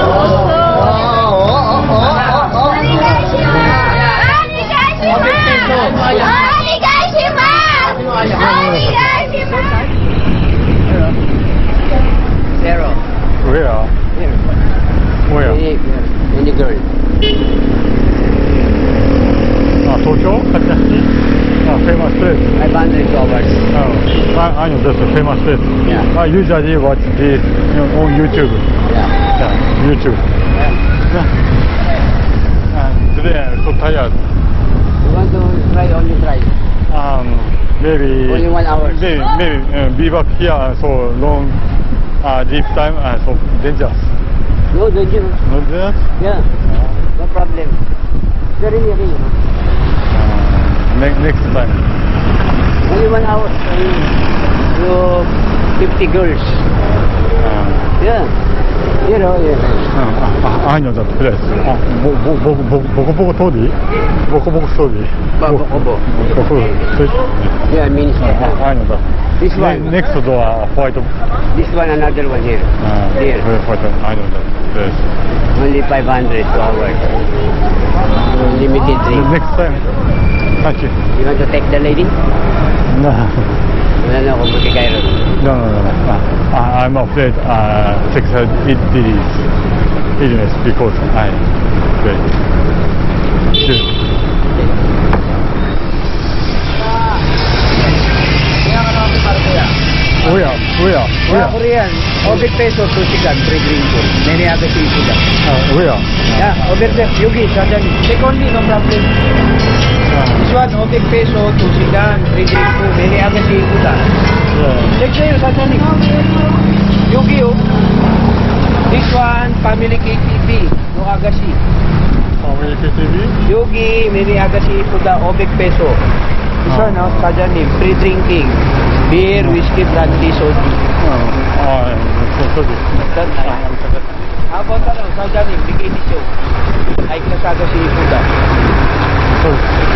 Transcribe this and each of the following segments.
哦哦哦哦哦哦！你干什么？啊你干什？你？你？你？Famous place. 500 dollars. Oh, I, I know that's a famous place. Yeah. I usually watch this you know, on YouTube. Yeah. Yeah, YouTube. yeah. And today I'm so tired. You want to try, only try. Um, maybe Only one hour. Maybe maybe uh, be back here so long, uh, deep time and so dangerous. No, don't you? Not? Yeah. No problem. Very near Uh, next time. Only one hour. You 50 girls. Uh, Yeah. You know, yeah. uh, I know that place. Uh, bo bo bo bo boko boko story. Boko boko. Ba- boko boko. Boko. Yeah, means Uh, I know that. This Ne- one. next door uh, white. Uh, This one, another one here. Here. white. I know that place. Only 500 dollars. Limited The drink. next time. Thank you. You want to take the lady? No. Wala na ako, buti kayo ron. No, no, no. no. Uh, I'm afraid uh, Texas it, it is illness because I very Sure. Where? Where? Where? Where? Korean. Over peso, two chicken, three green food. Many other seafood. Uh, where? Yeah, over there. Yugi, suddenly. Take only, no problem. This one, open peso, tusigan, 3 days po, bili agad si Ikuta. Check sa'yo, saan saan Yu-Gi-Oh! This one, Family KTV, no Agasi. Family KTV? Yugi, Miri Agasi, Ikuta, open peso. This one, no, oh. saan saan free drinking. Beer, oh. whiskey, brandy, soda. Oh, oh, soda. Soda. Habang tanong, saan saan Bigay ni Joe. Ay, kasada si Ikuta. Soda.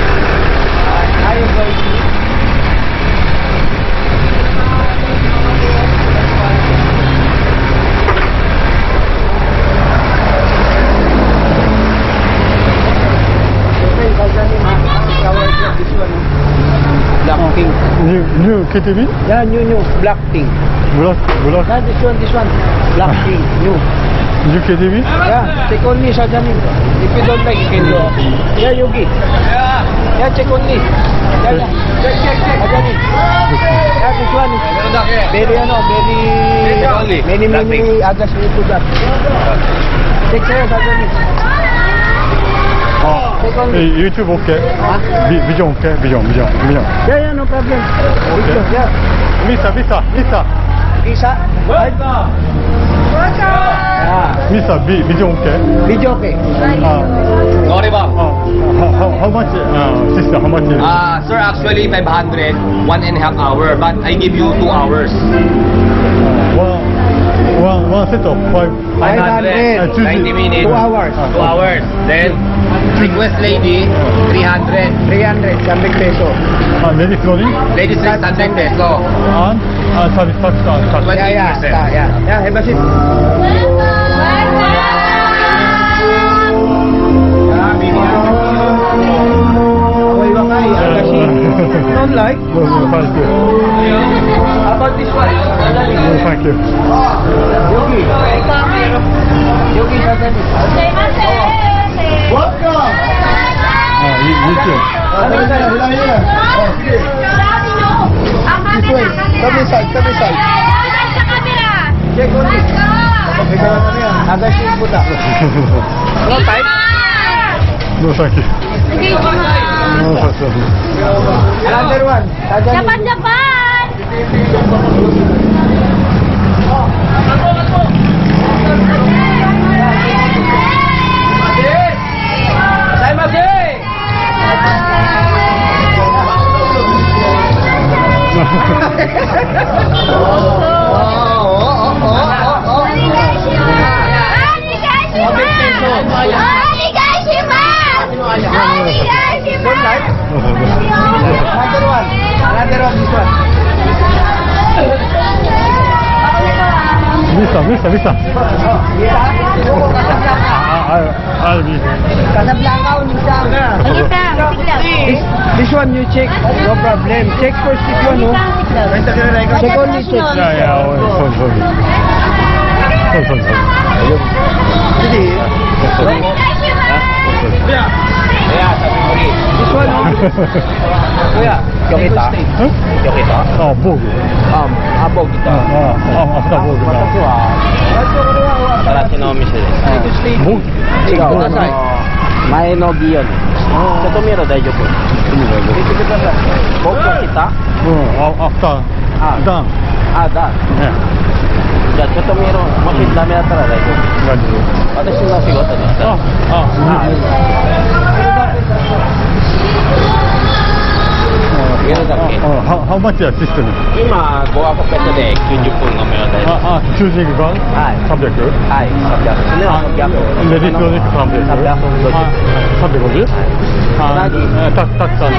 Blackpink. New new KTV? Yeah, new, new. Blackpink. Black Black Yeah, this one, this one. Blackpink, new. new KTV? Yeah, check only Sajani. If you don't like, you can go. Yeah, Yogi. Yeah. Yeah, check only. Yeah, yeah. Check, check, check. Sajani. Yeah, this one. Very, ano, very... only. Many, many agas ito that. Check sa'yo, Sajani. 어, Check only. 이 유튜브 올게. 아? 비, 비전 올게. 비전, 비전, 비전. Yeah, yeah, no problem. Okay. Yeah. 미스터, 미스터, 미스터. Isa. Yeah. Ah, Misa, B, Bijonke. Bijonke. Uh, ah. Noriba. Uh, oh, how, how much, uh, sister, how much? Ah, sir, actually 500, one and a half hour, but I give you two hours. Uh, well, one, one set of five. 500, minutes. Two hours. Two hours. Then, request lady, 300. 300 Tamil peso. Uh, ladies clothing? Ladies dress Tamil peso. And uh, service tax? Uh, tax. Yeah, yeah, yeah, yeah. Yeah, have a seat. Don't like? No, no, thank you. How about this one? No, thank you. Yogi. Yogi, Jangan bisa. Ada buta. Lo Bisa, bisa, bisa. Bisa. This one you check, no problem. Check first if you know. Check only check. Yeah, yeah, full, full. Full, full, full. Hindi. Kuya. Yeah. This one, no? Yeah. 違う、前の美容に。ちょっと見ろ大丈夫。見てください。僕が来た Oh, after. Ah. Done. あ、だ。 Yeah. じゃあちょっと見ろ。もしダメだったら大丈夫。大丈夫。私の仕事でした。あ、あ、見 How much your system? 今、5アポケットで90分の無料です。あ、あ、2時間はい。300? はい、300。ね、リ。スロジッ300。350。350? はい。たくさん。